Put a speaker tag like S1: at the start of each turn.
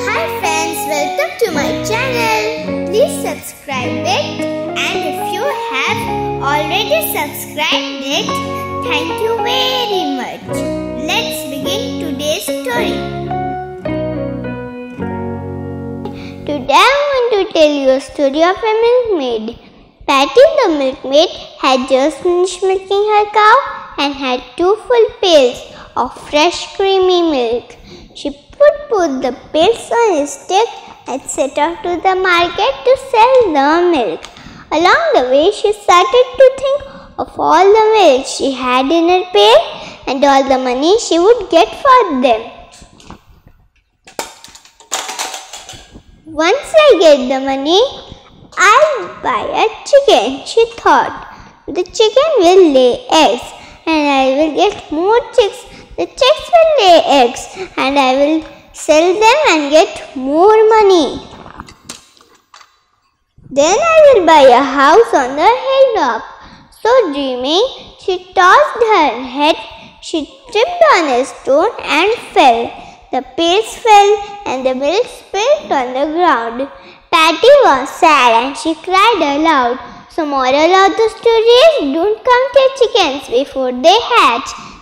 S1: Hi friends, welcome to my channel. Please subscribe it and if you have already subscribed it, thank you very much. Let's begin today's story. Today I want to tell you a story of a milkmaid. Patty the milkmaid had just finished milking her cow and had two full pails of fresh creamy milk. She put both the pails on a stick and set off to the market to sell the milk. Along the way, she started to think of all the milk she had in her pail and all the money she would get for them. Once I get the money, I'll buy a chicken, she thought. The chicken will lay eggs and I will get more chicks. The chicks will lay eggs and I will sell them and get more money. Then I will buy a house on the hilltop. So dreaming, she tossed her head, she tripped on a stone and fell. The pails fell and the milk spilled on the ground. Patty was sad and she cried aloud. So moral of the story is don't count your chickens before they hatch.